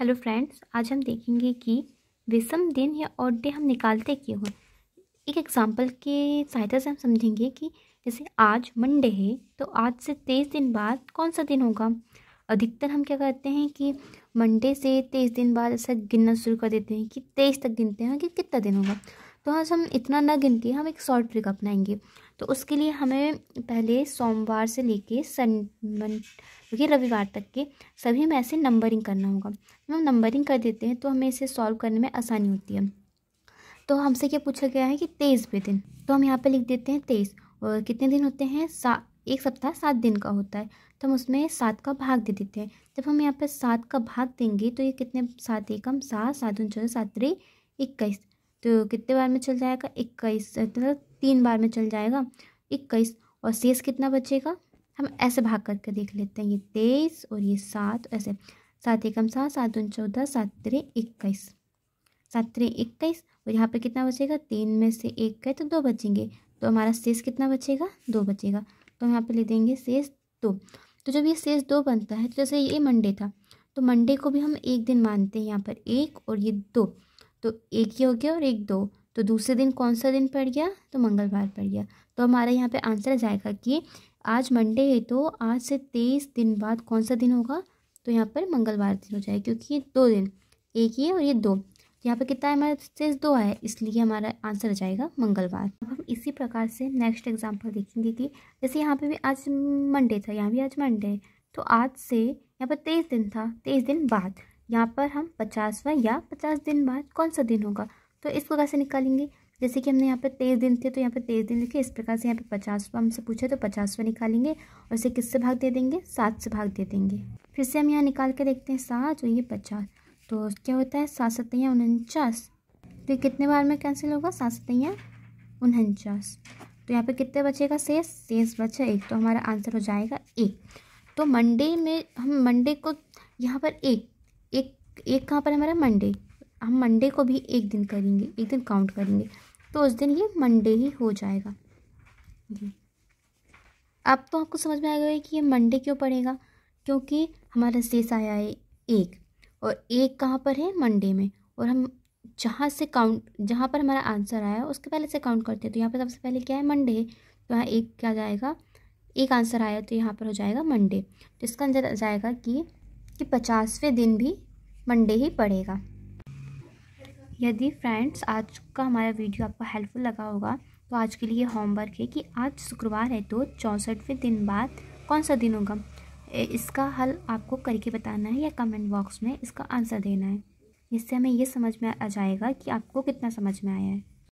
Hello friends आज हम देखेंगे कि विषम दिन या ऑड डे हम निकालते क्यों हैं? एक एग्जांपल के सहायता से हम समझेंगे कि जैसे आज मंडे है तो आज से तेईस दिन बाद कौन सा दिन होगा? अधिकतर हम क्या करते हैं कि मंडे से तेईस दिन बाद ऐसा गिनना शुरू कर देते हैं कि तेईस तक गिनते हैं कि कितना दिन होगा? तो आज हम इतना ना गिनती हम एक शॉर्ट ट्रिक अपनाएँगे। तो उसके लिए हमें पहले सोमवार से लेके सन क्योंकि रविवार तक के सभी में ऐसे नंबरिंग करना होगा। जब हम नंबरिंग कर देते हैं तो हमें इसे सॉल्व करने में आसानी होती है। तो हमसे क्या पूछा गया है कि तेईस तेईसवें दिन। तो हम यहाँ पे लिख देते हैं तेईस। और कितने दिन होते हैं? सा, एक सप्ताह सात दिन का होता है। तो हम उसमें सात का भाग दे देते हैं। जब हम यहाँ पर सात का भाग देंगे तो ये कितने, सात एकम सात सात उन चौदह सात रे इक्कीस। तो कितने बार में चल जाएगा? इक्कीस। मतलब तीन बार में चल जाएगा, इक्कीस। और शेष कितना बचेगा? हम ऐसे भाग करके देख लेते हैं। ये तेईस और ये सात, ऐसे। सात एकम सात सात उन चौदह, सात त्रे इक्कीस। सात त्रे इक्कीस और यहाँ पे कितना बचेगा? तीन में से एक गए तो दो बचेंगे। तो हमारा शेष कितना बचेगा? दो बचेगा। तो हम यहाँ पे ले देंगे शेष दो। तो जब ये शेष दो बनता है तो जैसे ये मंडे था तो मंडे को भी हम एक दिन मानते हैं यहाँ पर एक और ये दो। तो एक ही हो गया और एक दो। तो दूसरे दिन कौन सा दिन पड़ गया? तो मंगलवार पड़ गया। तो हमारा यहाँ पे आंसर आ जाएगा कि आज मंडे है तो आज से तेईस दिन बाद कौन सा दिन होगा? तो यहाँ पर मंगलवार दिन हो जाएगा, क्योंकि ये दो दिन, एक ही है और ये दो। यहाँ पर कितना है? हमारा शेष दो है, इसलिए हमारा आंसर आ जाएगा मंगलवार। अब हम इसी प्रकार से नेक्स्ट एग्ज़ाम्पल देखेंगे कि जैसे यहाँ पे भी आज मंडे था, यहाँ भी आज मंडे है तो आज से यहाँ पर तेईस दिन था, तेईस दिन बाद। यहाँ पर हम पचासवा या पचास दिन बाद कौन सा दिन होगा? तो इसको कैसे निकालेंगे? जैसे कि हमने यहाँ पर तेईस दिन थे तो यहाँ पर तेईस दिन लिखे, इस प्रकार से यहाँ पे पचासवा हमसे पूछे तो पचासवा निकालेंगे, और इसे किससे भाग दे देंगे? सात से भाग दे देंगे। फिर से हम यहाँ निकाल के देखते हैं, सात और ये पचास तो क्या होता है? सात सतैया उनचास। तो कितने बार में कैंसिल होगा? सात सतैया उनचास। तो यहाँ पे कितने बचेगा? शेष शेष बचा एक तो हमारा आंसर हो जाएगा एक। तो मंडे में हम मंडे को यहाँ पर एक एक एक कहाँ पर हमारा? मंडे हम मंडे को भी एक दिन करेंगे, एक दिन काउंट करेंगे तो उस दिन ये मंडे ही हो जाएगा। जी। अब तो आपको समझ में आ गया है कि ये मंडे क्यों पड़ेगा? क्योंकि हमारा शेष आया है एक, और एक कहाँ पर है? मंडे में। और हम जहाँ से काउंट जहाँ पर हमारा आंसर आया है उसके पहले से काउंट करते हैं। तो यहाँ पर सबसे पहले क्या है? मंडे है तो यहाँ एक क्या जाएगा? एक आंसर आया तो यहाँ पर हो जाएगा मंडे तो इसका अंदर जाएगा कि कि पचासवें दिन भी मंडे ही पड़ेगा। यदि फ्रेंड्स, आज का हमारा वीडियो आपको हेल्पफुल लगा होगा तो आज के लिए होमवर्क है कि आज शुक्रवार है तो चौंसठवें दिन बाद कौन सा दिन होगा? इसका हल आपको करके बताना है या कमेंट बॉक्स में इसका आंसर देना है। इससे हमें यह समझ में आ जाएगा कि आपको कितना समझ में आया है।